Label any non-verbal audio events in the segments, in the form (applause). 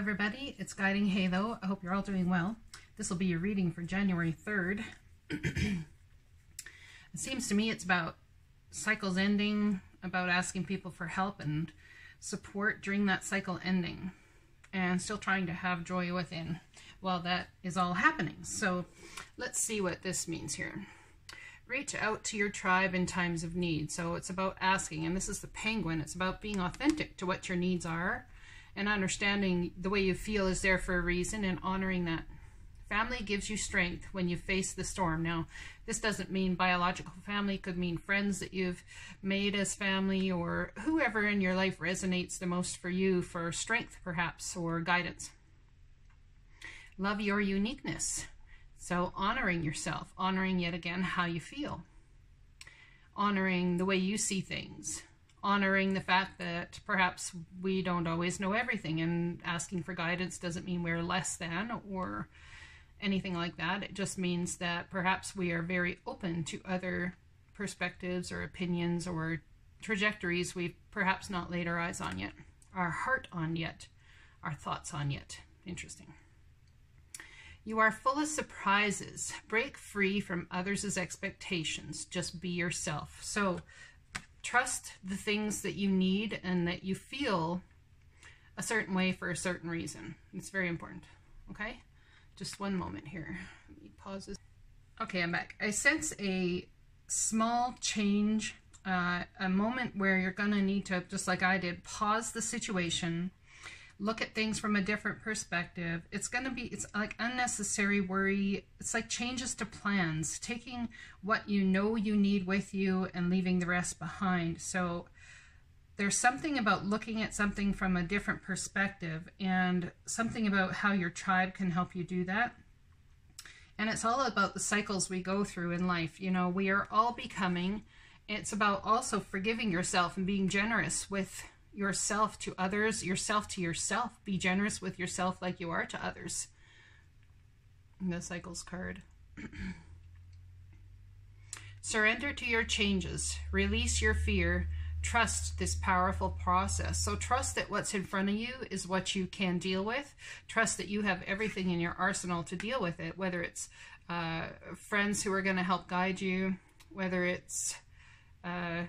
everybody. It's Guiding Halo. I hope you're all doing well. This will be your reading for January 3rd. (clears throat) it seems to me it's about cycles ending, about asking people for help and support during that cycle ending, and still trying to have joy within while that is all happening. So let's see what this means here. Reach out to your tribe in times of need. So it's about asking, and this is the penguin. It's about being authentic to what your needs are and understanding the way you feel is there for a reason and honoring that. Family gives you strength when you face the storm. Now, this doesn't mean biological family, it could mean friends that you've made as family or whoever in your life resonates the most for you for strength, perhaps, or guidance. Love your uniqueness. So, honoring yourself, honoring yet again how you feel, honoring the way you see things, honoring the fact that perhaps we don't always know everything and asking for guidance doesn't mean we're less than or anything like that. It just means that perhaps we are very open to other perspectives or opinions or trajectories we've perhaps not laid our eyes on yet, our heart on yet, our thoughts on yet. Interesting. You are full of surprises. Break free from others' expectations. Just be yourself. So, trust the things that you need and that you feel a certain way for a certain reason. It's very important. Okay? Just one moment here. Let me pause this. Okay, I'm back. I sense a small change, uh, a moment where you're going to need to, just like I did, pause the situation look at things from a different perspective. It's going to be, it's like unnecessary worry. It's like changes to plans, taking what you know you need with you and leaving the rest behind. So there's something about looking at something from a different perspective and something about how your tribe can help you do that. And it's all about the cycles we go through in life. You know, we are all becoming. It's about also forgiving yourself and being generous with yourself to others, yourself to yourself. Be generous with yourself like you are to others. the cycles card. (clears throat) Surrender to your changes. Release your fear. Trust this powerful process. So trust that what's in front of you is what you can deal with. Trust that you have everything in your arsenal to deal with it, whether it's uh, friends who are going to help guide you, whether it's, uh,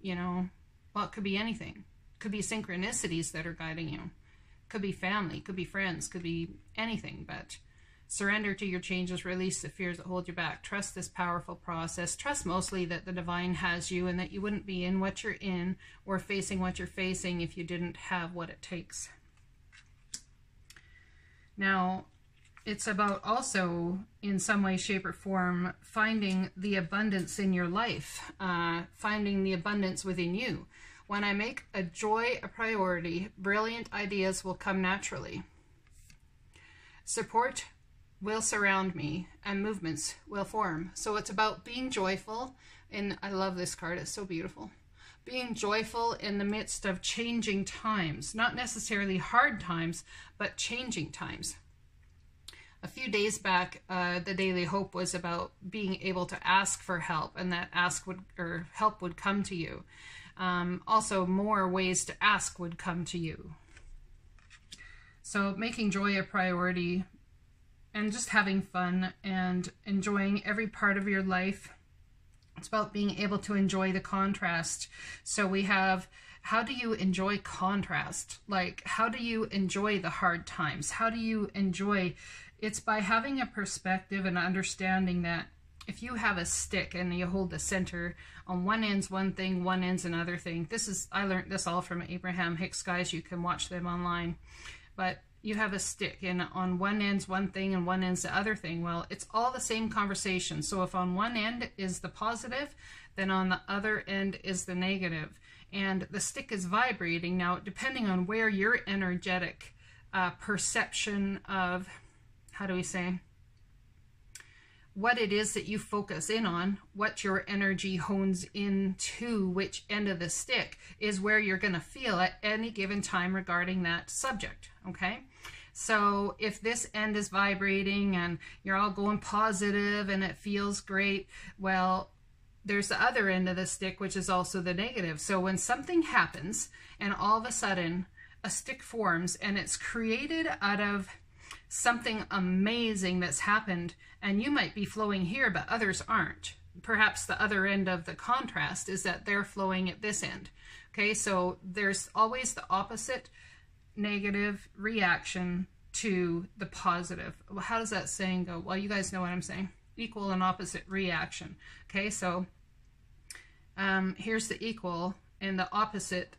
you know, well, it could be anything. It could be synchronicities that are guiding you. It could be family, could be friends, could be anything, but surrender to your changes, release the fears that hold you back. Trust this powerful process. Trust mostly that the divine has you and that you wouldn't be in what you're in or facing what you're facing if you didn't have what it takes. Now, it's about also, in some way, shape, or form, finding the abundance in your life, uh, finding the abundance within you. When I make a joy a priority, brilliant ideas will come naturally. Support will surround me and movements will form. So it's about being joyful. And I love this card, it's so beautiful. Being joyful in the midst of changing times, not necessarily hard times, but changing times a few days back, uh, the Daily Hope was about being able to ask for help, and that ask would or help would come to you. Um, also, more ways to ask would come to you. So, making joy a priority, and just having fun and enjoying every part of your life. It's about being able to enjoy the contrast. So we have how do you enjoy contrast? Like, how do you enjoy the hard times? How do you enjoy it's by having a perspective and understanding that if you have a stick and you hold the center on one end's one thing, one end's another thing. This is I learned this all from Abraham Hicks guys. You can watch them online. But you have a stick and on one end's one thing and one end's the other thing. Well, it's all the same conversation. So if on one end is the positive, then on the other end is the negative. And the stick is vibrating. Now, depending on where your energetic uh, perception of how do we say, what it is that you focus in on, what your energy hones into which end of the stick is where you're going to feel at any given time regarding that subject, okay? So if this end is vibrating and you're all going positive and it feels great, well, there's the other end of the stick, which is also the negative. So when something happens and all of a sudden a stick forms and it's created out of something amazing that's happened and you might be flowing here but others aren't. Perhaps the other end of the contrast is that they're flowing at this end. Okay so there's always the opposite negative reaction to the positive. How does that saying go? Well you guys know what i'm saying equal and opposite reaction okay so um, here's the equal and the opposite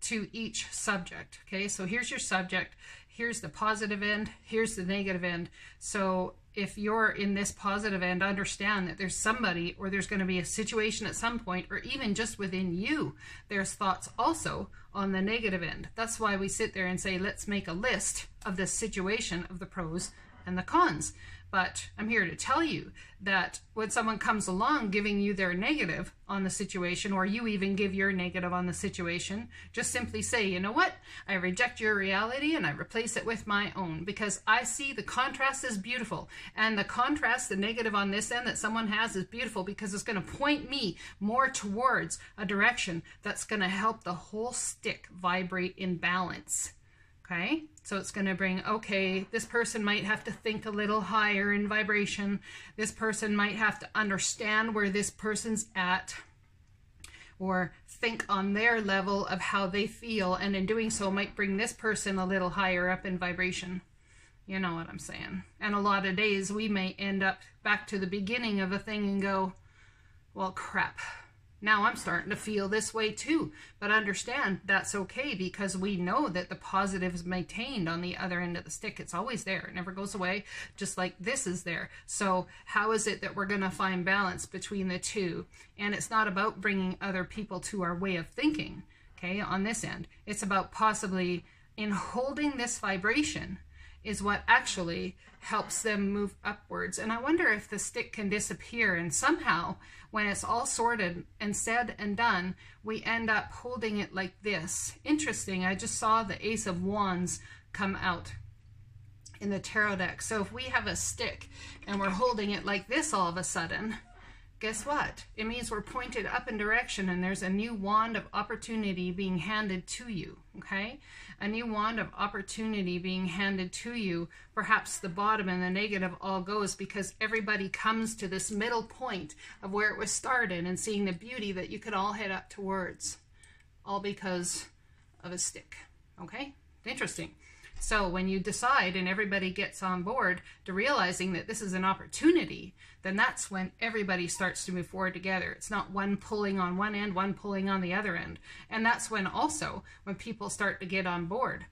to each subject. Okay, so here's your subject, here's the positive end, here's the negative end. So if you're in this positive end, understand that there's somebody or there's going to be a situation at some point, or even just within you, there's thoughts also on the negative end. That's why we sit there and say, let's make a list of the situation of the pros and the cons. But I'm here to tell you that when someone comes along giving you their negative on the situation, or you even give your negative on the situation, just simply say, you know what? I reject your reality and I replace it with my own because I see the contrast is beautiful. And the contrast, the negative on this end that someone has is beautiful because it's going to point me more towards a direction that's going to help the whole stick vibrate in balance. Okay, so it's going to bring, okay, this person might have to think a little higher in vibration. This person might have to understand where this person's at or think on their level of how they feel. And in doing so, might bring this person a little higher up in vibration. You know what I'm saying? And a lot of days we may end up back to the beginning of a thing and go, well, crap now I'm starting to feel this way too. But understand that's okay because we know that the positive is maintained on the other end of the stick. It's always there. It never goes away, just like this is there. So how is it that we're going to find balance between the two? And it's not about bringing other people to our way of thinking, okay, on this end. It's about possibly in holding this vibration is what actually helps them move upwards. And I wonder if the stick can disappear and somehow when it's all sorted and said and done, we end up holding it like this. Interesting, I just saw the Ace of Wands come out in the tarot deck. So if we have a stick and we're holding it like this all of a sudden, guess what? It means we're pointed up in direction and there's a new wand of opportunity being handed to you, okay? A new wand of opportunity being handed to you. Perhaps the bottom and the negative all goes because everybody comes to this middle point of where it was started and seeing the beauty that you could all head up towards. All because of a stick, okay? Interesting. So when you decide and everybody gets on board to realizing that this is an opportunity, then that's when everybody starts to move forward together. It's not one pulling on one end, one pulling on the other end. And that's when also when people start to get on board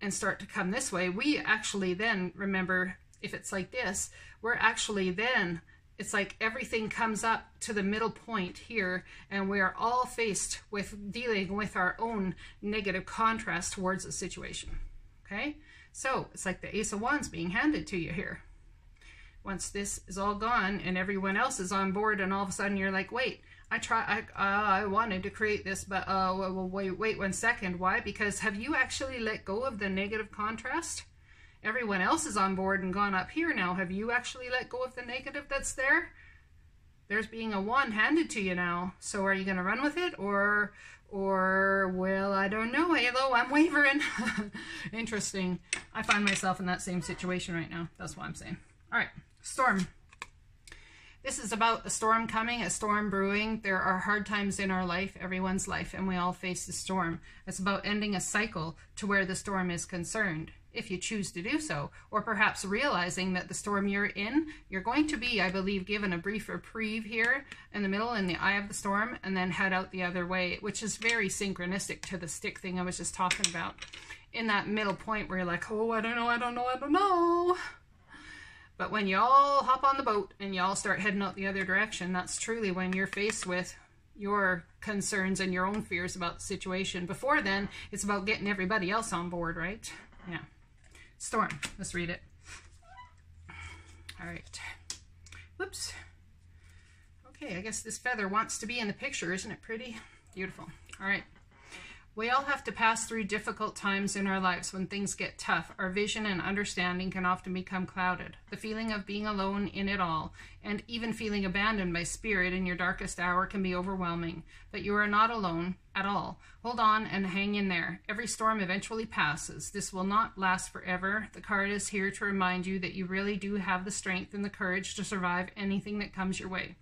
and start to come this way, we actually then remember if it's like this, we're actually then it's like everything comes up to the middle point here and we are all faced with dealing with our own negative contrast towards the situation okay? So it's like the Ace of Wands being handed to you here. Once this is all gone and everyone else is on board and all of a sudden you're like, wait, I try, I, uh, I wanted to create this, but uh, well, wait, wait one second. Why? Because have you actually let go of the negative contrast? Everyone else is on board and gone up here now. Have you actually let go of the negative that's there? There's being a one handed to you now. So are you going to run with it or or, well, I don't know, Halo, I'm wavering. (laughs) Interesting. I find myself in that same situation right now. That's what I'm saying. All right, storm. This is about a storm coming, a storm brewing. There are hard times in our life, everyone's life, and we all face the storm. It's about ending a cycle to where the storm is concerned if you choose to do so, or perhaps realizing that the storm you're in, you're going to be, I believe, given a brief reprieve here in the middle in the eye of the storm and then head out the other way, which is very synchronistic to the stick thing I was just talking about. In that middle point where you're like, oh, I don't know, I don't know, I don't know. But when you all hop on the boat and you all start heading out the other direction, that's truly when you're faced with your concerns and your own fears about the situation. Before then, it's about getting everybody else on board, right? Yeah. Storm. Let's read it. All right. Whoops. Okay, I guess this feather wants to be in the picture. Isn't it pretty? Beautiful. All right. We all have to pass through difficult times in our lives when things get tough. Our vision and understanding can often become clouded. The feeling of being alone in it all, and even feeling abandoned by spirit in your darkest hour, can be overwhelming. But you are not alone. At all. Hold on and hang in there. Every storm eventually passes. This will not last forever. The card is here to remind you that you really do have the strength and the courage to survive anything that comes your way.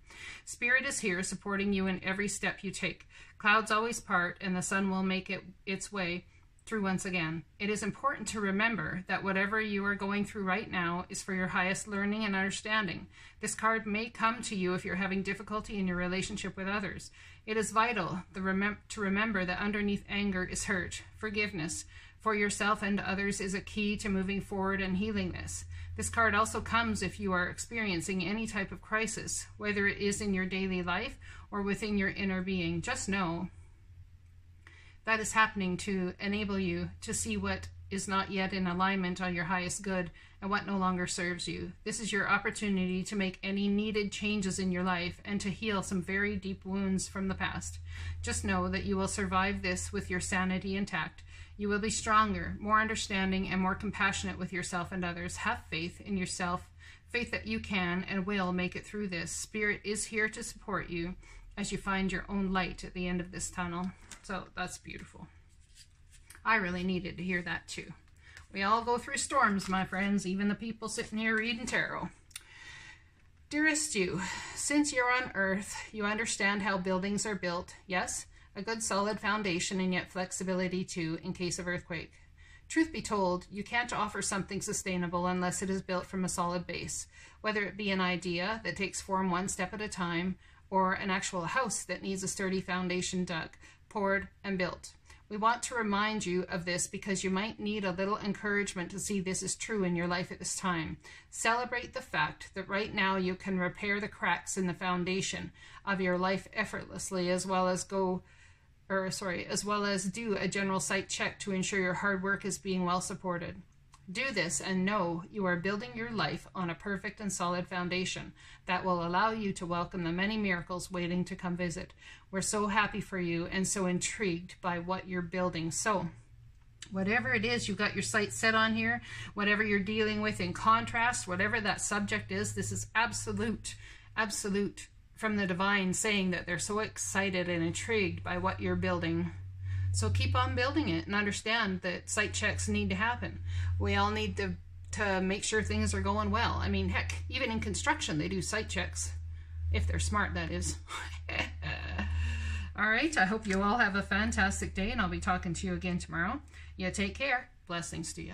Spirit is here supporting you in every step you take. Clouds always part and the sun will make it its way through once again. It is important to remember that whatever you are going through right now is for your highest learning and understanding. This card may come to you if you're having difficulty in your relationship with others. It is vital to remember that underneath anger is hurt. Forgiveness for yourself and others is a key to moving forward and healing this. This card also comes if you are experiencing any type of crisis, whether it is in your daily life or within your inner being. Just know that is happening to enable you to see what is not yet in alignment on your highest good and what no longer serves you. This is your opportunity to make any needed changes in your life and to heal some very deep wounds from the past. Just know that you will survive this with your sanity intact. You will be stronger, more understanding, and more compassionate with yourself and others. Have faith in yourself, faith that you can and will make it through this. Spirit is here to support you as you find your own light at the end of this tunnel. So that's beautiful. I really needed to hear that too. We all go through storms, my friends, even the people sitting here reading tarot. Dearest you, since you're on Earth, you understand how buildings are built. Yes, a good solid foundation and yet flexibility too in case of earthquake. Truth be told, you can't offer something sustainable unless it is built from a solid base, whether it be an idea that takes form one step at a time or an actual house that needs a sturdy foundation dug, poured, and built. We want to remind you of this because you might need a little encouragement to see this is true in your life at this time. Celebrate the fact that right now you can repair the cracks in the foundation of your life effortlessly as well as go or sorry, as well as do a general site check to ensure your hard work is being well supported. Do this and know you are building your life on a perfect and solid foundation that will allow you to welcome the many miracles waiting to come visit. We're so happy for you and so intrigued by what you're building. So, whatever it is you've got your sight set on here, whatever you're dealing with in contrast, whatever that subject is, this is absolute, absolute from the divine saying that they're so excited and intrigued by what you're building so keep on building it and understand that site checks need to happen. We all need to, to make sure things are going well. I mean, heck, even in construction, they do site checks. If they're smart, that is. (laughs) all right, I hope you all have a fantastic day, and I'll be talking to you again tomorrow. You take care. Blessings to you.